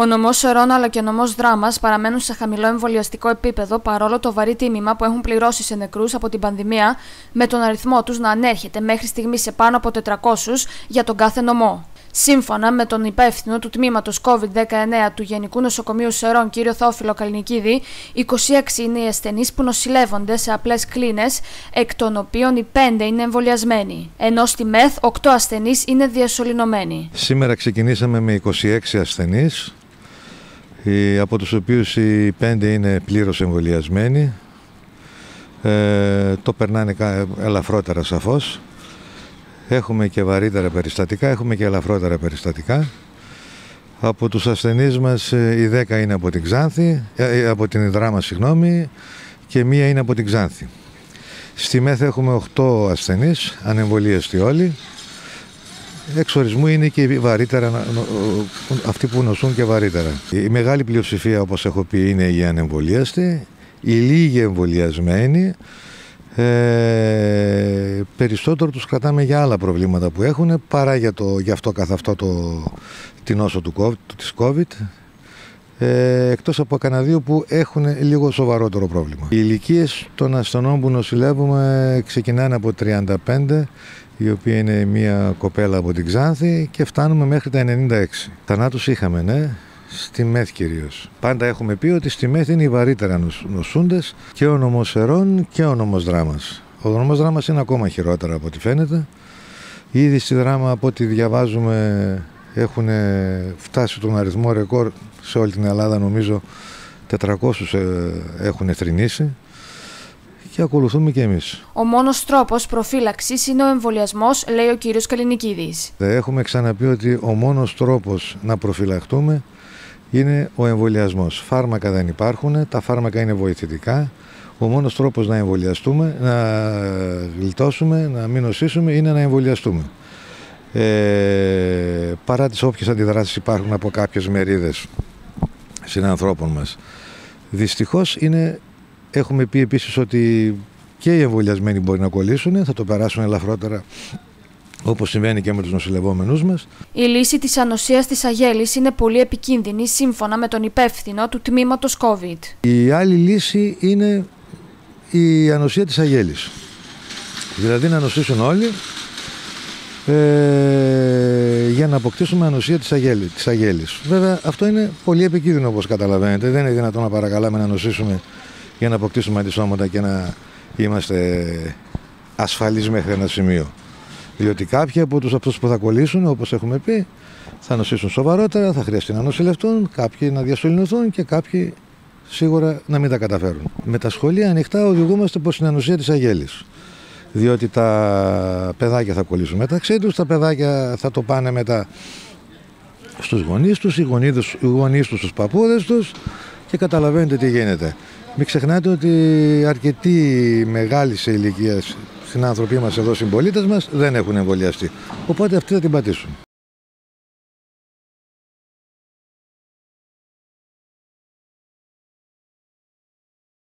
Ο νομός Σερών αλλά και ο νομός Δράμας παραμένουν σε χαμηλό εμβολιαστικό επίπεδο παρόλο το βαρύ τίμημα που έχουν πληρώσει σε νεκρούς από την πανδημία, με τον αριθμό τους να ανέρχεται μέχρι στιγμής σε πάνω από 400 για τον κάθε νομό. Σύμφωνα με τον υπεύθυνο του τμήματος COVID-19 του Γενικού Νοσοκομείου Σερών, κύριο Θόφιλο Καλνικίδη, 26 είναι οι ασθενείς που νοσηλεύονται σε απλές κλίνες, εκ των οποίων οι 5 είναι εμβολιασμένοι. Ενώ στη ΜΕΘ 8 ασθενείς είναι διασωληνωμένοι. Σήμερα ξεκινήσαμε με 26 ασθενείς, από τους οποίους οι 5 είναι πλήρως εμβολιασμένοι. Ε, το περνάνε ελαφρότερα σαφώς. Έχουμε και βαρύτερα περιστατικά, έχουμε και ελαφρότερα περιστατικά. Από τους ασθενείς μας ε, οι 10 είναι από την Ξάνθη, ε, ε, από την Ιδράμα συγγνώμη, και μία είναι από την Ξάνθη. Στη ΜΕΘ έχουμε 8 ασθενείς, ανεμβολίαστοι όλοι. Εξορισμού είναι και βαρύτερα, αυτοί που νοσούν και βαρύτερα. Η μεγάλη πλειοψηφία, όπως έχω πει, είναι οι ανεμβολίαστοι, οι λίγοι εμβολιασμένοι, ε, περισσότερο τους κρατάμε για άλλα προβλήματα που έχουν παρά για, το, για αυτό καθ' αυτό το, την νόσο του COVID, της COVID ε, εκτός από κανένα που έχουν λίγο σοβαρότερο πρόβλημα. Οι ηλικίες των ασθενών που νοσηλεύουμε ξεκινάνε από 35 η οποία είναι μια κοπέλα από την Ξάνθη και φτάνουμε μέχρι τα 96. Θανάτους είχαμε, ναι, στη ΜΕΘ κυρίως. Πάντα έχουμε πει ότι στη ΜΕΘ είναι οι βαρύτερα νοσούντες και ο νομός Ερών και ο νομός Δράμας. Ο νομός Δράμας είναι ακόμα χειρότερα από ό,τι φαίνεται. Ήδη στη δράμα από ό,τι διαβάζουμε έχουν φτάσει τον αριθμό ρεκόρ σε όλη την Ελλάδα νομίζω 400 ε, έχουν θρυνήσει και ακολουθούμε και εμείς. Ο μόνος τρόπος προφύλαξης είναι ο εμβολιασμός, λέει ο κύριος Καλλινικίδης. Έχουμε ξαναπεί ότι ο μόνος τρόπος να προφυλαχτούμε είναι ο εμβολιασμός. Φάρμακα δεν υπάρχουν, τα φάρμακα είναι βοηθητικά. Ο μόνος τρόπος να εμβολιαστούμε, να γλιτώσουμε, να μην νοσήσουμε είναι να εμβολιαστούμε. Ε, παρά τις όποιες αντιδράσεις υπάρχουν από κάποιες μερίδες συνανθρώπων μας. Δυστυχώς είναι, έχουμε πει επίσης ότι και οι εμβολιασμένοι μπορεί να κολλήσουν, θα το περάσουν ελαφρότερα Όπως συμβαίνει και με τους νοσηλευόμενους μας. Η λύση της ανοσίας της αγέλης είναι πολύ επικίνδυνη σύμφωνα με τον υπεύθυνο του τμήματος COVID. Η άλλη λύση είναι η ανοσία της αγέλης. Δηλαδή να νοσήσουν όλοι ε, για να αποκτήσουμε ανοσία της, αγέλη, της αγέλης. Βέβαια αυτό είναι πολύ επικίνδυνο όπως καταλαβαίνετε. Δεν είναι δυνατόν να παρακαλάμε να νοσήσουμε για να αποκτήσουμε αντισώματα και να είμαστε ασφαλείς μέχρι ένα σημείο. Διότι κάποιοι από τους αυτούς που θα κολλήσουν, όπως έχουμε πει, θα νοσήσουν σοβαρότερα, θα χρειαστεί να νοσηλευτούν, κάποιοι να διασωληνωθούν και κάποιοι σίγουρα να μην τα καταφέρουν. Με τα σχολεία ανοιχτά οδηγούμαστε προς την ανοσία της αγέλης. Διότι τα παιδάκια θα κολλήσουν μεταξύ τους, τα παιδάκια θα το πάνε μετά στους γονείς τους, οι γονείς τους στους παππούδες τους και καταλαβαίνετε τι γίνεται. Μην ξεχνάτε ότι αρκετοί μεγάλοι σε ηλικία συνάνθρωποι μας εδώ συμπολίτες μας δεν έχουν εμβολιαστεί. Οπότε αυτοί θα την πατήσουν.